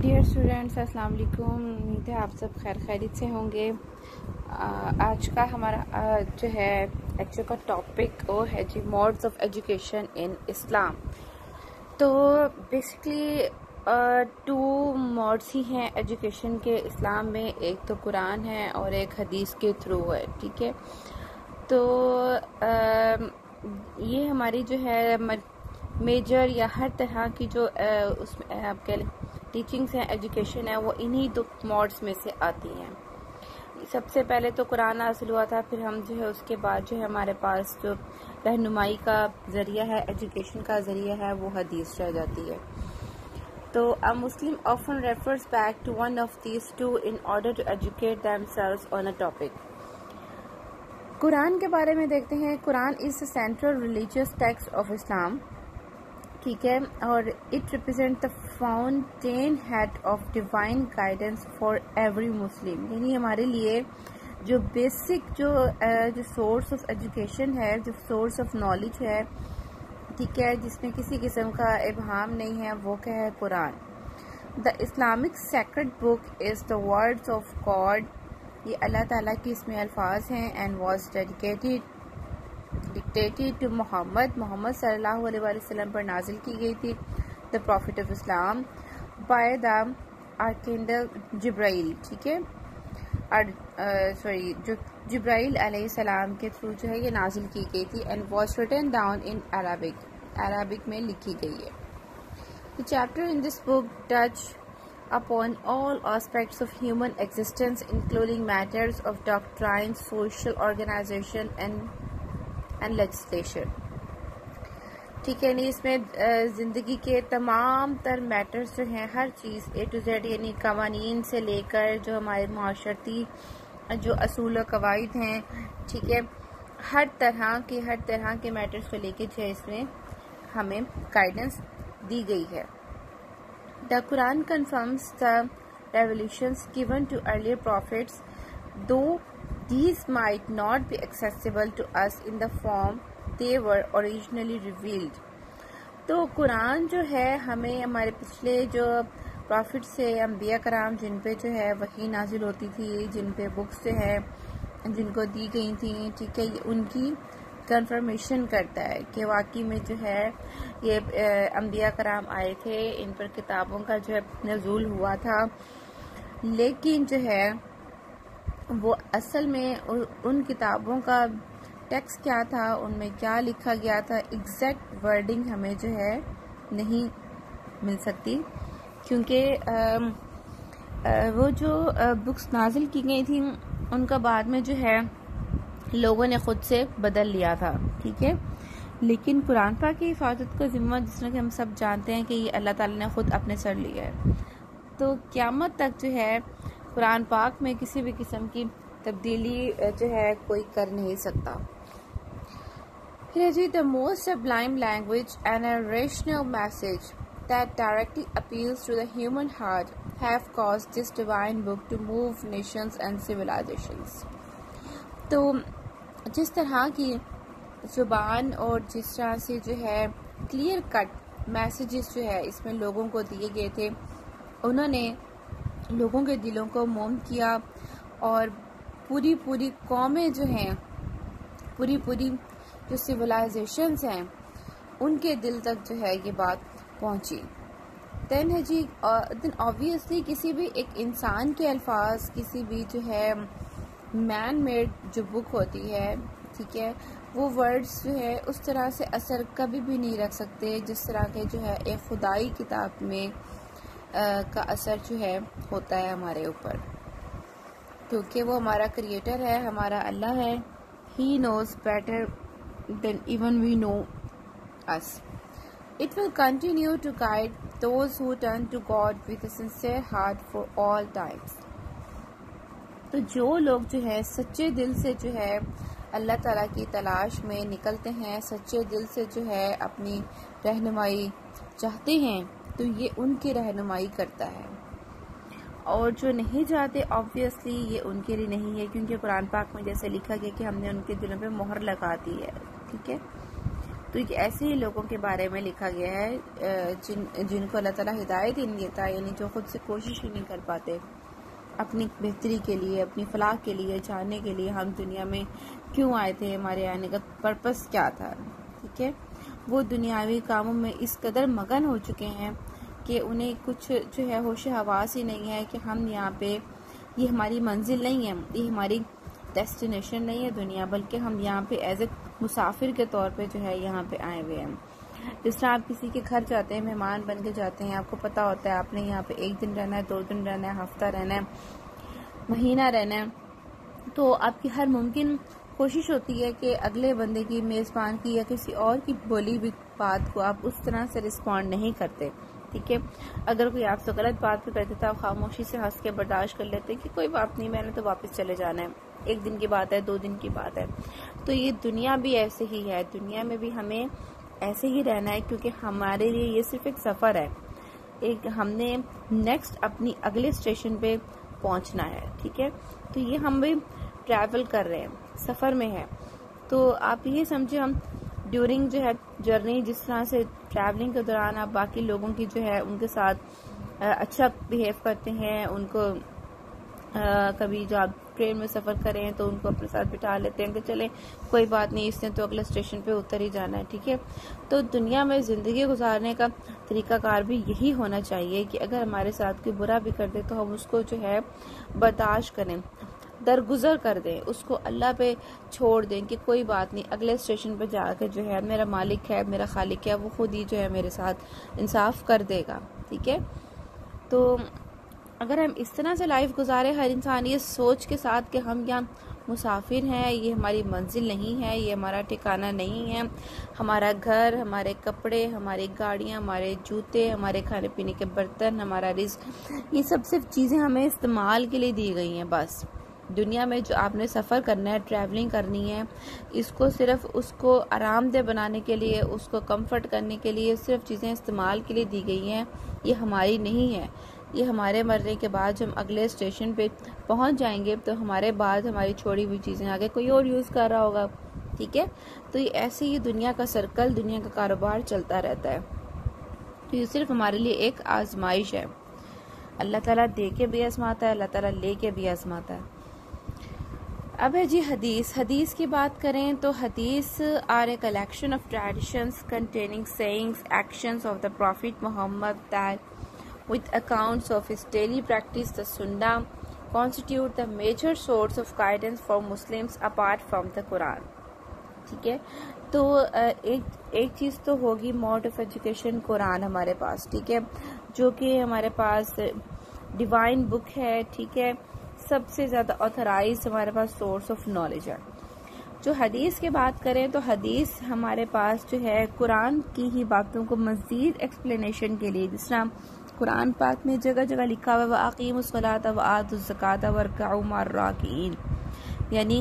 Dear students अस्सलाम वालेकुम उम्मीद है आप सब खैर खैरियत से होंगे। आज का हमारा जो है एक्चुअल का टॉपिक वो है जी modes of education in Islam तो बेसिकली टू मोड्स ही हैं एजुकेशन के इस्लाम में। एक तो कुरान है और एक हदीस के थ्रू है, ठीक है? तो ये हमारी जो है मेजर या हर तरह की जो उसमें आप कह लें टीचिंग्स हैं एजुकेशन है, वो इन्हीं दो मोड्स में से आती हैं। सबसे पहले तो कुरान हासिल हुआ था, फिर हम जो है उसके बाद जो है हमारे पास जो रहनुमाई का ज़रिया है एजुकेशन का ज़रिया है, वो हदीस रह जाती है। तो a Muslim often refers back to one of these two in order to educate them on a topic Quran के बारे में देखते हैं। Quran is central religious text of Islam ठीक है, और it represent the fountainhead of divine guidance for every Muslim यानी हमारे लिए जो बेसिक जो जो सोर्स ऑफ़ एजुकेशन है, जो सोर्स ऑफ़ नॉलेज है, ठीक है, जिसमें किसी किस्म का इबहम नहीं है, वो क्या है? Quran. The Islamic sacred book is the words of God ये अल्लाह ताला की इसमें अल्फाज हैं and was dedicated dictated to Muhammad Muhammad सल्लल्लाहु अलैहि वसल्लम पर नाजिल की गई थी the prophet of Islam by the archangel Jibrail ठीक है? सॉरी जो जब्राइल सलाम के थ्रू जो है ये नाजिल की गई थी and was written down in Arabic Arabic में लिखी गई है। The chapter in this book touch upon all aspects of human existence, including matters of doctrine, social organization, and and legislation ठीक है नहीं इसमें ज़िंदगी के तमाम तर मैटर्स जो हैं, हर चीज़ ए टू जेड यानी कवानीन से लेकर जो हमारे माशरती, जो असूल कवायद हैं, ठीक है, हर तरह के, हर तरह के मैटर्स को लेके जो है इसमें हमें गाइडेंस दी गई है। The Quran confirms the revolutions given to earlier prophets, though These might not be accessible to us in the form they were originally revealed. तो कुरान जो है, हमें हमारे पिछले जो प्रॉफिट से अम्बिया कराम जिन पे जो है वही नाजिल होती थी, जिन पे बुक्स जो है, जिनको दी गई थी, ठीक है उनकी कंफर्मेशन करता है कि वाकई में जो है, ये अम्बिया कराम आए थे, इन पर किताबों का जो है नजूल हुआ था लेकिन जो है वो असल में उन किताबों का टेक्स्ट क्या था, उनमें क्या लिखा गया था एग्जैक्ट वर्डिंग हमें जो है नहीं मिल सकती। क्योंकि वो जो बुक्स नाजिल की गई थी, उनका बाद में जो है लोगों ने खुद से बदल लिया था, ठीक है? लेकिन कुरान पाक की हिफाजत का जिम्मा जिस तरह कि हम सब जानते हैं कि ये अल्लाह ताला ने खुद अपने सर लिया है। तो क्यामत तक जो है कुरान पाक में किसी भी किस्म की तब्दीली जो है, कोई कर नहीं सकता फिर जी the most sublime language and a rational message that directly appeals to the human heart, have caused this divine book to move nations and civilizations. तो जिस तरह की ज़ुबान और जिस तरह से जो है क्लियर कट मैसेजेस जो है, इसमें लोगों को दिए गए थे, उन्होंने लोगों के दिलों को मोम किया और पूरी पूरी कौमें जो हैं, पूरी पूरी जो सिविलाइजेशंस हैं, उनके दिल तक जो है ये बात पहुँची। देन है जी देन ऑब्वियसली किसी भी एक इंसान के अल्फाज, किसी भी जो है मैन मेड जो बुक होती है, ठीक है, वो वर्ड्स जो है उस तरह से असर कभी भी नहीं रख सकते, जिस तरह के जो है एक खुदाई किताब में का असर जो है, होता है हमारे ऊपर। क्योंकि वो हमारा क्रिएटर है, हमारा अल्लाह है ही knows better than even we know us it will continue to guide those who turn to God with sincere heart for all times तो जो लोग जो है, सच्चे दिल से जो है, अल्लाह ताला की तलाश में निकलते हैं, सच्चे दिल से जो है, अपनी रहनुमाई चाहते हैं तो ये उनकी रहनुमाई करता है। और जो नहीं जाते ऑब्वियसली ये उनके लिए नहीं है, क्योंकि कुरान पाक में जैसे लिखा गया कि हमने उनके दिलों पे मोहर लगा दी है, ठीक है? तो ये ऐसे ही लोगों के बारे में लिखा गया है जिन, जिनको अल्लाह ताला हिदायत ही नहीं देता, यानी जो खुद से कोशिश ही नहीं कर पाते, अपनी बेहतरी के लिए, अपनी फलाह के लिए जानने के लिए हम दुनिया में क्यों आए थे, हमारे आने का पर्पस क्या था, ठीक है? वो दुनियावी कामों में इस कदर मगन हो चुके हैं कि उन्हें कुछ जो है होश हवास ही नहीं है कि हम यहाँ पे, ये हमारी मंजिल नहीं है, ये हमारी डेस्टिनेशन नहीं है दुनिया, बल्कि हम यहाँ पे एज ए मुसाफिर के तौर पे जो है यहाँ पे आए हुए हैं। जिस तरह आप किसी के घर जाते हैं, मेहमान बन के जाते हैं, आपको पता होता है आपने यहाँ पे एक दिन रहना है, दो दिन रहना है, हफ़्ता रहना है, महीना रहना है तो आपकी हर मुमकिन कोशिश होती है कि अगले बंदे की, मेज़बान की या किसी और की बोली हुई बात को आप उस तरह से रिस्पॉन्ड नहीं करते। ठीक है अगर कोई आपसे गलत बात भी करते तो आप खामोशी से हंस के बर्दाश्त कर लेते कि कोई बात नहीं, मैंने तो वापस चले जाना है। एक दिन की बात है, दो दिन की बात है। तो ये दुनिया भी ऐसे ही है, दुनिया में भी हमें ऐसे ही रहना है क्योंकि हमारे लिए ये सिर्फ़ एक सफ़र है। एक हमने नेक्स्ट अपनी अगले स्टेशन पे पहुँचना है, ठीक है? तो ये हम भी ट्रैवल कर रहे हैं, सफ़र में है। तो आप ये समझे हम ड्यूरिंग जो है जर्नी जिस तरह से ट्रैवलिंग के दौरान आप बाकी लोगों की जो है उनके साथ अच्छा बिहेव करते हैं उनको आ, कभी जो आप ट्रेन में सफ़र करें तो उनको अपने साथ बिठा लेते हैं कि चले कोई बात नहीं इसने तो अगले स्टेशन पे उतर ही जाना है ठीक है? तो दुनिया में ज़िंदगी गुजारने का तरीकाकार भी यही होना चाहिए कि अगर हमारे साथ कोई बुरा भी कर दे तो हम उसको जो है बर्दाश्त करें। दरगुजर कर दें, उसको अल्लाह पे छोड़ दें कि कोई बात नहीं, अगले स्टेशन पे जाकर जो है मेरा मालिक है, मेरा खालिक है, वो खुद ही जो है मेरे साथ इंसाफ कर देगा, ठीक है? तो अगर हम इस तरह से लाइफ गुजारे, हर इंसान ये सोच के साथ कि हम यहाँ मुसाफिर हैं, ये हमारी मंजिल नहीं है, ये हमारा ठिकाना नहीं है, हमारा घर, हमारे कपड़े, हमारी गाड़ियाँ, हमारे जूते, हमारे खाने पीने के बर्तन, हमारा रिस्क ये सब सिर्फ़ चीज़ें हमें इस्तेमाल के लिए दी गई हैं, बस। दुनिया में जो आपने सफ़र करना है ट्रैवलिंग करनी है, इसको सिर्फ़ उसको आरामदेह बनाने के लिए, उसको कंफर्ट करने के लिए सिर्फ़ चीज़ें इस्तेमाल के लिए दी गई हैं, ये हमारी नहीं है। ये हमारे मरने के बाद जब अगले स्टेशन पे पहुँच जाएँगे तो हमारे बाद हमारी छोड़ी हुई चीज़ें आगे कोई और यूज़ कर रहा होगा, ठीक है? तो ये ऐसे ही दुनिया का सर्कल दुनिया का कारोबार चलता रहता है। तो ये सिर्फ़ हमारे लिए एक आजमाइश है। अल्लाह ताला दे के भी आजमाता है, अल्लाह ताला ले के भी आजमाता है। अब है जी हदीस। हदीस की बात करें तो हदीस are a collection of traditions containing sayings actions of the prophet Muhammad that with accounts of his daily practice, the sunnah, constitute the major source of guidance for Muslims apart from the Quran. ठीक है? तो एक एक चीज़ तो होगी mode of education कुरान हमारे पास, ठीक है? जो कि हमारे पास डिवाइन बुक है, ठीक है? सबसे ज़्यादा ऑथराइज हमारे पास सोर्स ऑफ़ नॉलेज है। जो हदीस की बात करें तो हदीस हमारे पास जो है कुरान की ही बातों को मजीद एक्सप्लेनेशन के लिए। जिस तरह कुरान पाक में जगह जगह लिखा हुआ वकीम सलात व आदज़क़ात वर्काउमार्राकीन यानी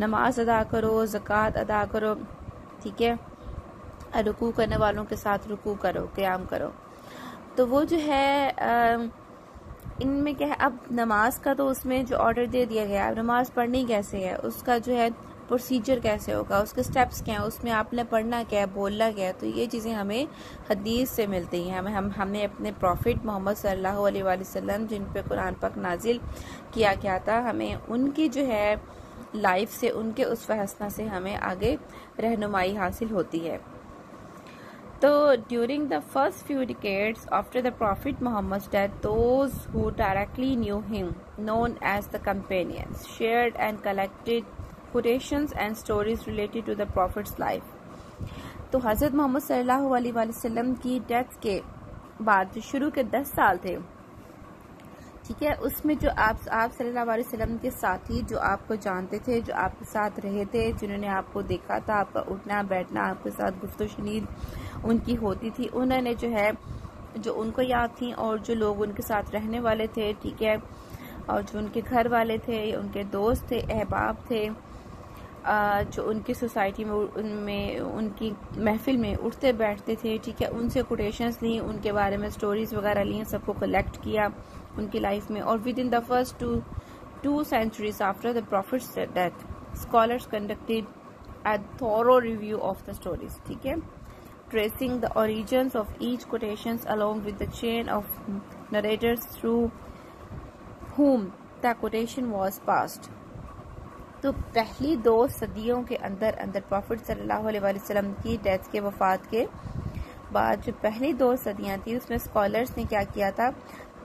नमाज़ अदा करो ज़क़़त अदा करो ठीक है? रुकू करने वालों के साथ रुकू करो क्याम करो। तो वो जो है आ, इनमें क्या है? अब नमाज़ का तो उसमें जो ऑर्डर दे दिया गया है नमाज़ पढ़नी कैसे है? उसका जो है प्रोसीजर कैसे होगा? उसके स्टेप्स क्या हैं? उसमें आपने पढ़ना क्या है? बोलना क्या है? तो ये चीज़ें हमें हदीस से मिलती हैं। हमें, हम, हमने अपने प्रॉफिट मोहम्मद सल्लल्लाहु अलैहि वसल्लम, जिन पे कुरान पाक नाजिल किया गया था, हमें उनकी जो है लाइफ से, उनके उस फैसला से हमें आगे रहनुमाई हासिल होती है। तो during the first few decades after the prophet Muhammad death those directly knew him known as the companions shared and collected quotations and stories related to the prophet's life तो हज़रत मोहम्मद सल्लल्लाहु अलैहि की डेथ के बाद शुरू के दस साल थे। ठीक है? उसमें जो आप आप सल्लल्लाहु अलैहि वसल्लम के साथी जो आपको जानते थे, जो आपके साथ रहे थे, जिन्होंने आपको देखा था आपका उठना, बैठना, आपके साथ गुफ्त शनीद उनकी होती थी, उन्होंने जो है, जो उनको याद थी और जो लोग उनके साथ रहने वाले थे, ठीक है? और जो उनके घर वाले थे, उनके दोस्त थे, अहबाब थे जो उनकी सोसाइटी में, उनमें, उनकी महफिल में उठते बैठते थे, ठीक है? उनसे कोटेशंस ली, उनके बारे में स्टोरीज वगैरह ली, सबको कलेक्ट किया। उनकी लाइफ में और with in the first two two centuries after the prophet death scholars conducted a thorough review of the stories ठीक है? Tracing the origin of each quotation along with the chain of narrators through whom the quotation was passed तो पहली दो सदियों के अंदर अंदर profit सल्लाम की डेथ के, वफात के बाद जो पहली दो सदियाँ थी, उसमें स्कॉलर्स ने क्या किया था?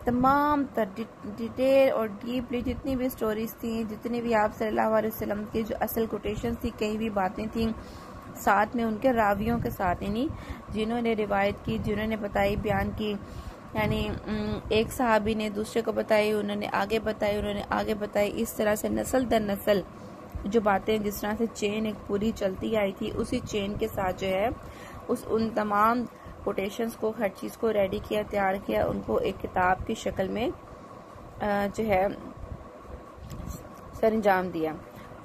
तमाम डिटेल और डीपली जितनी भी स्टोरीज थी, जितनी भी आप सल्लल्लाहु अलैहि वसल्लम की जो असल कोटेशन थी, कई भी बातें थी, साथ में उनके रावियों के साथ, यानी जिन्होंने रिवायत की, जिन्होंने बताई, बयान की, यानी एक सहाबी ने दूसरे को बताई, उन्होंने आगे बताई, उन्होंने आगे बताई, इस तरह से नस्ल दर नस्ल जो बातें जिस तरह से चेन एक पूरी चलती आई थी, उसी चेन के साथ जो है, उस उन तमाम कोटेशंस को, हर चीज़ को रेडी किया, तैयार किया, उनको एक किताब की शक्ल में जो है सर अंजाम दिया,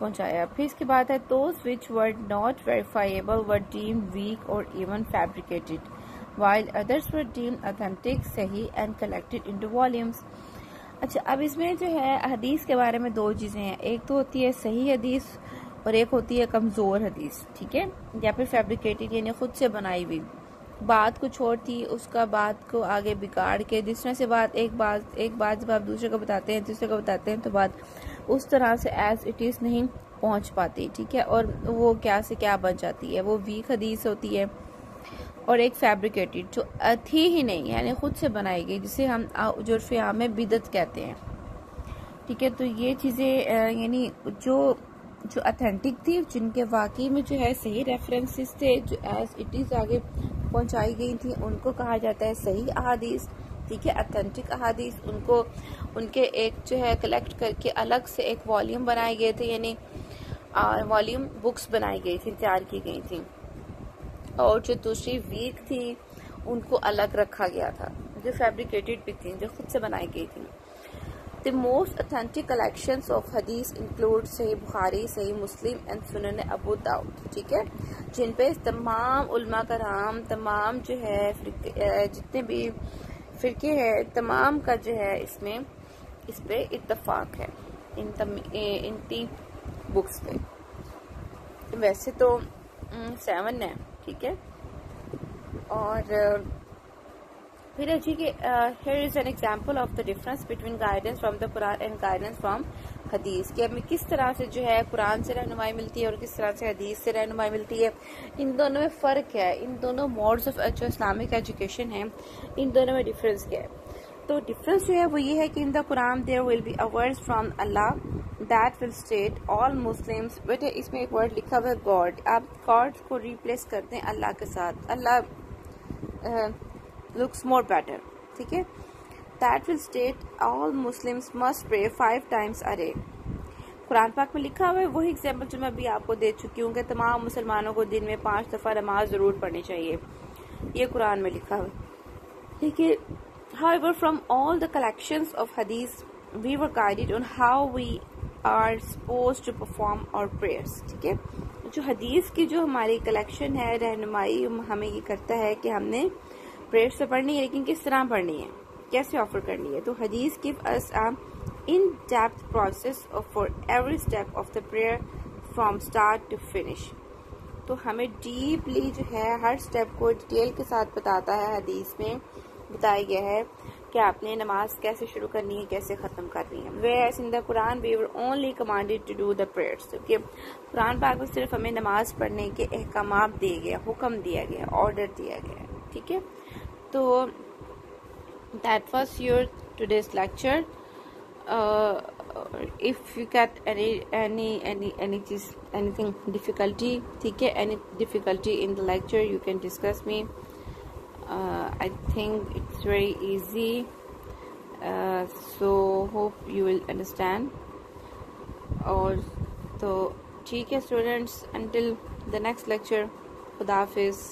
पहुँचाया। फिर इसके बाद है those which were not verifiable were deemed weak और even fabricated while others were deemed authentic सही एंड कलेक्टेड इनटू वॉल्यूम्स अच्छा अब इसमें जो है, हदीस के बारे में दो चीज़ें हैं। एक तो होती है सही हदीस और एक होती है कमज़ोर हदीस, ठीक है? या फिर फैब्रिकेटेड यानी खुद से बनाई हुई। बात कुछ और थी, उसका बात को आगे बिगाड़ के तरह से बात, एक बात एक बात जब आप दूसरे को बताते हैं, दूसरे को बताते हैं तो बात उस तरह से एज इट इज़ नहीं पहुँच पाती, ठीक है? और वो क्या से क्या बन जाती है? वो वीक हदीस होती है और एक फैब्रिकेटेड जो थी ही नहीं, यानी खुद से बनाई गई, जिसे हम जुर्फ में बिदत कहते हैं। ठीक है तो ये चीज़ें यानी जो जो अथेंटिक थी, जिनके वाकई में जो है सही रेफरेंसेस थे, जो एज इट इज़ आगे पहुंचाई गई थी, उनको कहा जाता है सही अहादीस, ठीक है अथेंटिक अहादीस। उनको, उनके एक जो है कलेक्ट करके अलग से एक वॉल्यूम बनाए गए थे, यानी वॉल्यूम बुक्स बनाई गई थी, तैयार की गई थी। और जो दूसरी वीक थी, उनको अलग रखा गया था, जो फैब्रिकेटेड भी थी, जो खुद से बनाई गई थी। The most authentic collections of hadith include सही बुखारी सही मुस्लिम एंड सुनन अबू दाऊद ठीक है? जिन पे तमाम उल्मा कराम तमाम जो है जितने भी फिरके हैं तमाम का जो है इसमें इस पे इत्तेफाक है इन तम, इन तीन बुक्स पे। वैसे तो सेवन है ठीक है? और फिर जी कि here is an example of the difference between guidance from the Quran and guidance from hadith कि हमें किस तरह से जो है कुरान से रहनुमाई मिलती है और किस तरह से हदीस से रहनुमाई मिलती है इन दोनों में फ़र्क है इन दोनों मोड्स ऑफ़ जो इस्लामिक एजुकेशन है इन दोनों में डिफरेंस क्या है तो डिफरेंस जो है वो ये है कि in the Quran there will be a words from Allah that will state all Muslims बेटे इसमें एक वर्ड लिखा हुआ है गॉड आप गॉड को रिप्लेस करते हैं अल्लाह के साथ अल्लाह looks more better ठीक है that will state all Muslims must pray five times a day कुरान पाक में लिखा हुआ है वही एग्ज़ाम्पल जो मैं अभी आपको दे चुकी हूँ कि तमाम मुसलमानों को दिन में पाँच दफ़ा नमाज़ ज़रूर पढ़नी चाहिए ये कुरान में लिखा हुआ है ठीक है however from all the collections of hadith we were guided on how we are supposed to perform our prayers ठीक है जो हदीस की जो हमारी कलेक्शन है रहनुमाई हमें ये करता है कि हमने प्रेयर से पढ़नी है, लेकिन किस तरह पढ़नी है? कैसे ऑफ़र करनी है? तो हदीस give us a in depth process for every step of the prayer from start to finish तो हमें डीपली जो है, हर स्टेप को डिटेल के साथ बताता है हदीस में। बताया गया है कि आपने नमाज़ कैसे शुरू करनी है, कैसे ख़त्म करनी है। Whereas in the Quran we were only commanded to do the prayers क्योंकि कुरान पाक में सिर्फ़ हमें नमाज़ पढ़ने के अहकाम दिए गए, हुक्म दिया गया ऑर्डर दिया गया, ठीक है? तो that was your today's lecture if you get any any any any cheese anything difficulty ठीक है any difficulty in the lecture you can discuss me I think it's very easy so hope you will understand और तो ठीक है students until the next lecture खुदाफिज़